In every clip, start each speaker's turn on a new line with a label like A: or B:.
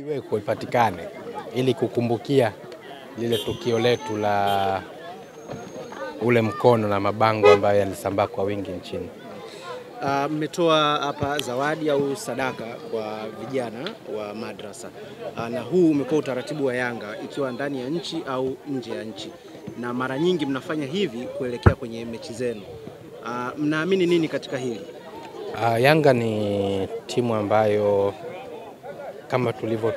A: iwekwe ipatikane ili kukumbukia lile tukio letu la ule mkono na mabango ambayo yalisambaa kwa wingi nchini.
B: Mmetoa Mmetoa hapa zawadi au sadaka kwa vijana wa madrasa uh, na huu umekuwa utaratibu wa Yanga ikiwa ndani ya nchi au nje ya nchi, na mara nyingi mnafanya hivi kuelekea kwenye mechi zenu. Uh, Mnaamini nini katika hili?
A: Uh, Yanga ni timu ambayo kama tulivyo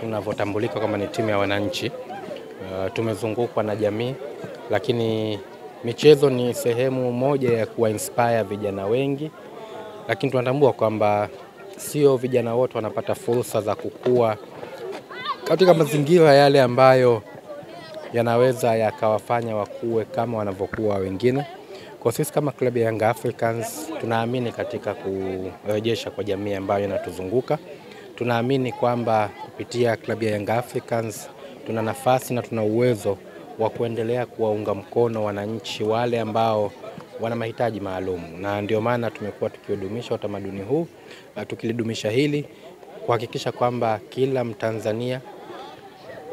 A: tunavyotambulika kama ni timu ya wananchi. Uh, tumezungukwa na jamii, lakini michezo ni sehemu moja ya kuwa inspire vijana wengi, lakini tunatambua kwamba sio vijana wote wanapata fursa za kukua katika mazingira yale ambayo yanaweza yakawafanya wakuwe kama wanavyokuwa wengine. Kwa sisi kama klabu ya Young Africans tunaamini katika kurejesha kwa jamii ambayo inatuzunguka. Tunaamini kwamba kupitia klabu ya Young Africans tuna nafasi na tuna uwezo wa kuendelea kuwaunga mkono wananchi wale ambao wana mahitaji maalum, na ndio maana tumekuwa tukiudumisha utamaduni huu tukilidumisha hili kuhakikisha kwamba kila Mtanzania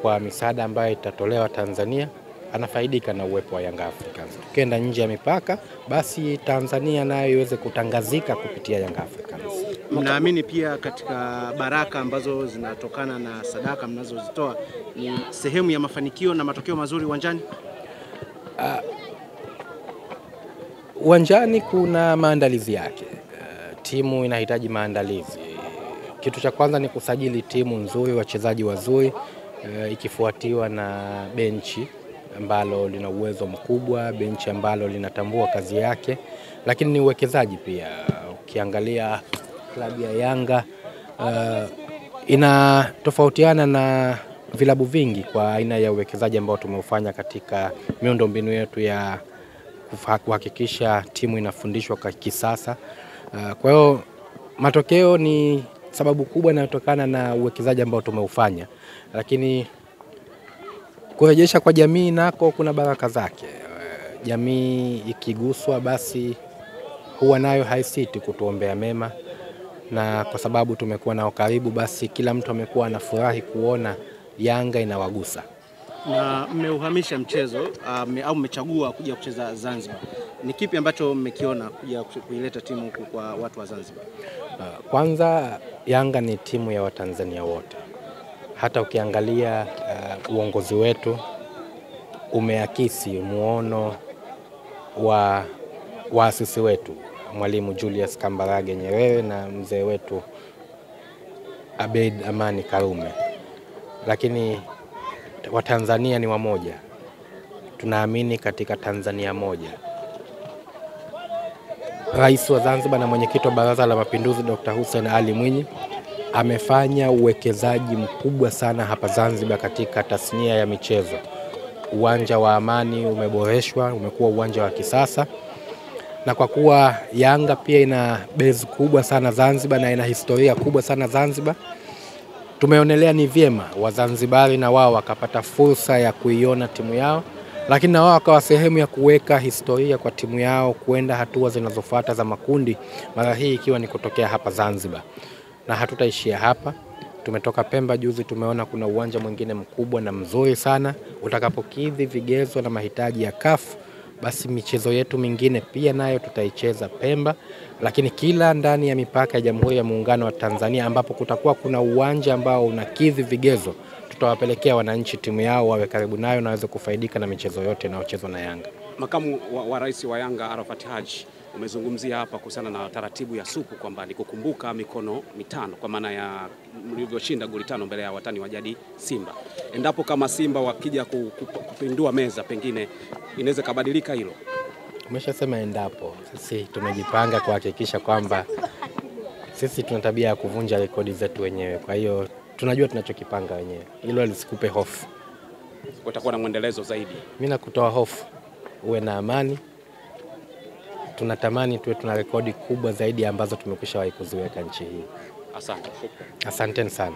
A: kwa misaada ambayo itatolewa Tanzania anafaidika na uwepo wa Young Africans. Tukienda nje ya mipaka, basi Tanzania nayo iweze kutangazika kupitia Young Africans.
B: Mnaamini pia katika baraka ambazo zinatokana na sadaka mnazozitoa ni sehemu ya mafanikio na matokeo mazuri uwanjani?
A: Uwanjani uh, kuna maandalizi yake. Uh, Timu inahitaji maandalizi. Kitu cha kwanza ni kusajili timu nzuri, wachezaji wazuri, uh, ikifuatiwa na benchi ambalo lina uwezo mkubwa, benchi ambalo linatambua kazi yake, lakini ni uwekezaji pia. Ukiangalia klabu ya Yanga uh, inatofautiana na vilabu vingi kwa aina ya uwekezaji ambao tumeufanya katika miundombinu yetu ya kuhakikisha timu inafundishwa kwa kisasa. Uh, Kwa hiyo matokeo ni sababu kubwa inayotokana na uwekezaji ambao tumeufanya, lakini kurejesha kwa jamii nako kuna baraka zake. Uh, Jamii ikiguswa, basi huwa nayo haisiti kutuombea mema, na kwa sababu tumekuwa nao karibu, basi kila mtu amekuwa anafurahi kuona Yanga inawagusa.
B: na mmeuhamisha mchezo um, au mmechagua kuja kucheza Zanzibar. Ni kipi ambacho mmekiona kuja kuileta timu huku kwa watu wa Zanzibar?
A: Uh, Kwanza Yanga ni timu ya Watanzania wote. Hata ukiangalia uh, uongozi wetu umeakisi muono wa waasisi wetu Mwalimu Julius Kambarage Nyerere na mzee wetu Abeid Amani Karume, lakini Watanzania ni wamoja, tunaamini katika Tanzania moja. Rais wa Zanzibar na mwenyekiti wa Baraza la Mapinduzi Dr. Hussein Ali Mwinyi amefanya uwekezaji mkubwa sana hapa Zanzibar katika tasnia ya michezo. Uwanja wa Amani umeboreshwa, umekuwa uwanja wa kisasa, na kwa kuwa Yanga pia ina bezi kubwa sana Zanzibar na ina historia kubwa sana Zanzibar, tumeonelea ni vyema Wazanzibari na wao wakapata fursa ya kuiona timu yao, lakini na wao wakawa sehemu ya kuweka historia kwa timu yao kuenda hatua zinazofuata za makundi, mara hii ikiwa ni kutokea hapa Zanzibar. Na hatutaishia hapa, tumetoka Pemba juzi, tumeona kuna uwanja mwingine mkubwa na mzuri sana utakapokidhi vigezo na mahitaji ya CAF basi michezo yetu mingine pia nayo tutaicheza Pemba, lakini kila ndani ya mipaka ya Jamhuri ya Muungano wa Tanzania ambapo kutakuwa kuna uwanja ambao unakidhi vigezo, tutawapelekea wananchi timu yao wawe karibu nayo na waweze kufaidika na michezo yote inayochezwa na Yanga.
C: Makamu wa, wa rais wa Yanga Arafat Haji umezungumzia hapa kuhusiana na taratibu ya supu kwamba ni kukumbuka mikono mitano kwa maana ya mlivyoshinda goli tano mbele ya watani wa jadi Simba. Endapo kama Simba wakija ku- ku- kupindua meza, pengine inaweza kabadilika hilo.
A: Umeshasema endapo, sisi tumejipanga kuhakikisha kwamba sisi tuna tabia ya kuvunja rekodi zetu wenyewe, kwa hiyo tunajua tunachokipanga wenyewe, hilo lisikupe hofu.
C: Utakuwa na mwendelezo zaidi.
A: Mimi nakutoa hofu, uwe na amani. Tunatamani tuwe tuna rekodi kubwa zaidi ambazo tumekwisha wahi kuziweka nchi hii.
C: Asante.
A: Asanteni sana.